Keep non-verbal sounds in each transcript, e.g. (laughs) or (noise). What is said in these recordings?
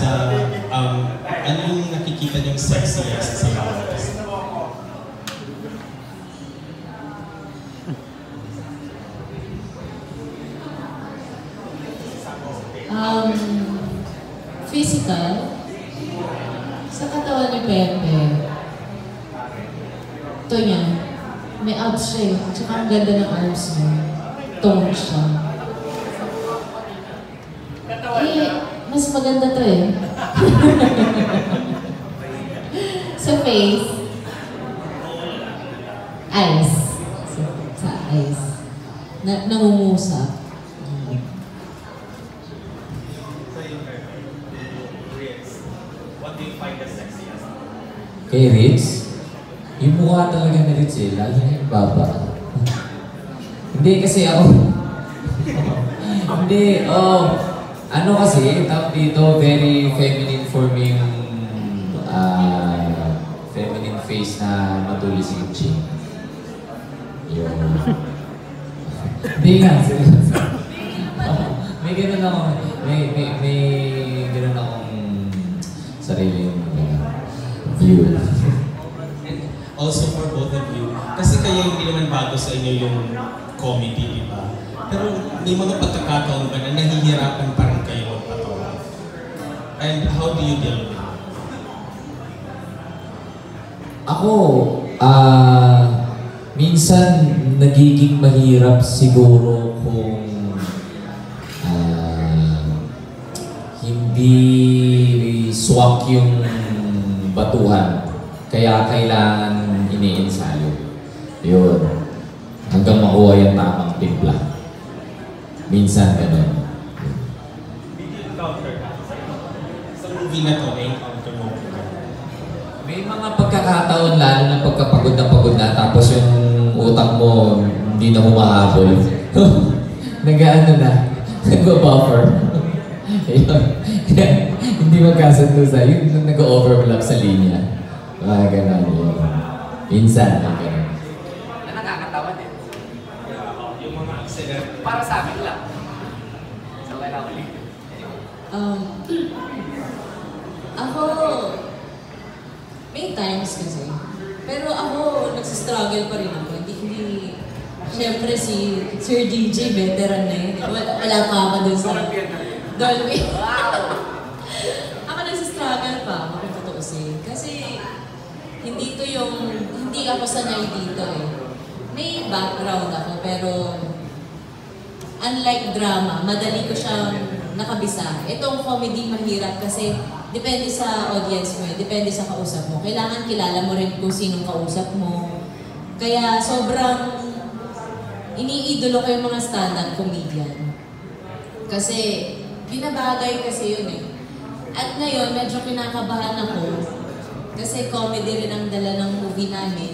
artista, um, ano yung nakikita niyong sexiest sa isa? Um, physical, sa katawan ni Pepe, ito niya, may abs siya eh. Tsaka ang ganda ng arms niya. Toned siya. Mas maganda to eh. (laughs) sa face, eyes. Sa, sa eyes. Na, nangungusap. Kay Ritz, yung mukha talaga ni Ritz eh, lagi na yung baba. Hindi kasi ako, (laughs) hindi, oh, ano kasi, tawag dito, very feminine for me yung ah, feminine face na matulis yung chin. Yung... Hindi nga, seryoso. may ganun ako, may, may, may ganun akong sarili yung view. And also for both of you, kasi kayo hindi naman bago sa inyo yung comedy, di ba? Pero may mga pagkakataon ba na nahihirapan pa? And how do you deal with it? Ako, ah, minsan nagiging mahirap siguro kung ah, hindi swak yung batuhan. Kaya kailangan iniensayo. Yun. Hanggang makuha yung tamang timpla. Minsan ganun. Movie na to, na-encounter mo? May mga pagkakataon lalo na pagkapagod na pagod na tapos yung utak mo hindi na humahabol. (laughs) Nag-ano na, (laughs) nag-buffer. (laughs) Hindi magkasundo sa yung nag-overlap sa linya. Mga ganun yun. Minsan, mga ganun. na. Yung mga accident. Para sa amin lang. So, kailangan ulit. Um, ako, may times kasi. Pero ako, nagsistruggle pa rin ako. Hindi, hindi, Siyempre si Sir DJ, veteran na yun. Wala, wala pa ako dun sa Dolby. (laughs) ako nagsistruggle pa ako kung tutuusin. Kasi hindi to yung, hindi ako sanay dito eh. May background ako, pero unlike drama, madali ko siyang nakabisa. Itong comedy mahirap kasi depende sa audience mo, eh, depende sa kausap mo. Kailangan kilala mo rin kung sinong kausap mo. Kaya sobrang iniidolo ko yung mga stand-up comedian. Kasi binabagay kasi yun eh. At ngayon, medyo kinakabahan ako kasi comedy rin ang dala ng movie namin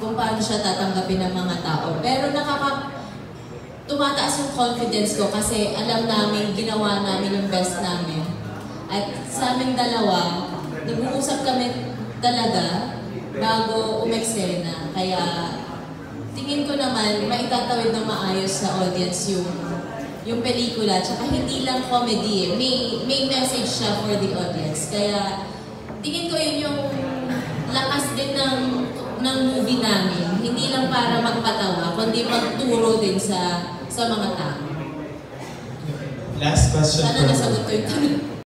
kung paano siya tatanggapin ng mga tao. Pero nakaka tumataas yung confidence ko kasi alam namin, ginawa namin yung best namin. At sa aming dalawa, nag-uusap kami talaga bago umeksena. Kaya tingin ko naman, maitatawid ng maayos sa audience yung yung pelikula. Tsaka hindi lang comedy eh. May, may message siya for the audience. Kaya tingin ko yun yung lakas din ng ng movie namin. Hindi lang para magpatawa, kundi magturo din sa sa mga tao. Last question Sana nasagot ko yung tanong.